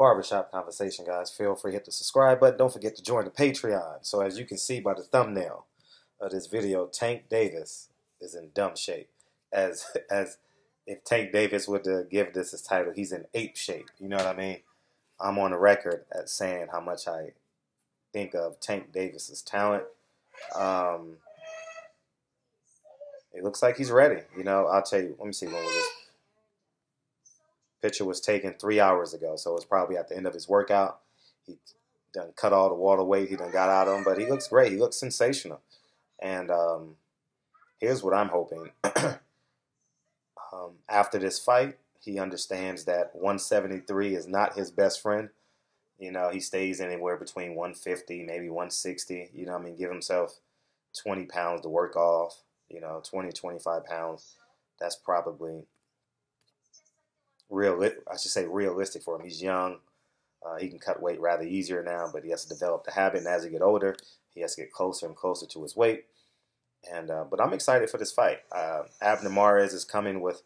barbershop conversation, guys. Feel free to hit the subscribe button. Don't forget to join the Patreon. So as you can see by the thumbnail of this video, Tank Davis is in dumb shape. As as if Tank Davis would to give this his title, he's in ape shape. You know what I mean? I'm on the record at saying how much I think of Tank Davis's talent. Um, it looks like he's ready. You know, I'll tell you. Let me see when was this picture was taken three hours ago, so it's probably at the end of his workout. He done cut all the water weight. He done got out of him, but he looks great. He looks sensational. And um, here's what I'm hoping. um, after this fight, he understands that 173 is not his best friend. You know, he stays anywhere between 150, maybe 160. You know, I mean, give himself 20 pounds to work off. You know, 20, 25 pounds. That's probably real. I should say realistic for him. He's young. Uh, he can cut weight rather easier now, but he has to develop the habit. And as he get older, he has to get closer and closer to his weight. And uh, but I'm excited for this fight. Uh, Abner Mares is coming with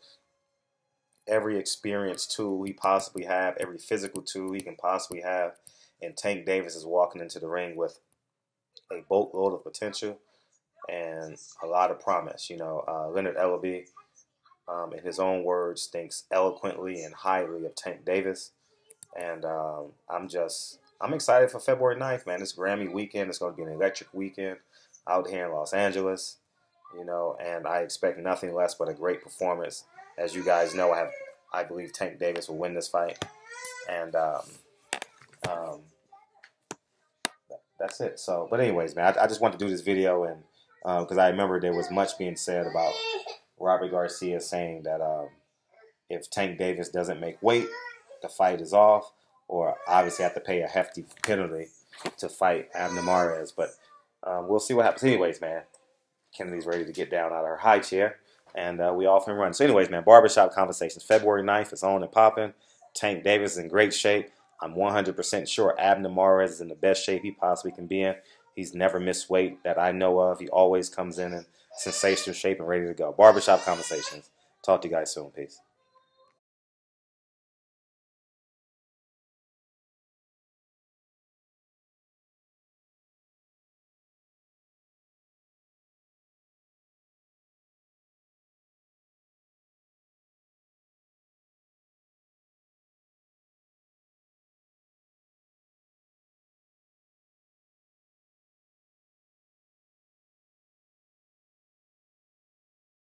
every experience tool he possibly have, every physical tool he can possibly have. And Tank Davis is walking into the ring with a boatload of potential and a lot of promise. You know, uh, Leonard Ellerbe, um, in his own words, thinks eloquently and highly of Tank Davis. And um, I'm just, I'm excited for February 9th, man. This Grammy weekend It's going to be an electric weekend out here in Los Angeles, you know, and I expect nothing less but a great performance. As you guys know, I have, I believe Tank Davis will win this fight, and um, um, that's it. So, but anyways, man, I, I just want to do this video and because um, I remember there was much being said about Robert Garcia saying that um, if Tank Davis doesn't make weight, the fight is off, or obviously have to pay a hefty penalty to fight Abner Mares. But um, we'll see what happens. Anyways, man, Kennedy's ready to get down out of her high chair, and uh, we off and run. So, anyways, man, barbershop conversations. February 9th is on and popping. Tank Davis is in great shape. I'm 100% sure Abner Mares is in the best shape he possibly can be in. He's never missed weight that I know of. He always comes in in sensational shape and ready to go. Barbershop conversations. Talk to you guys soon. Peace.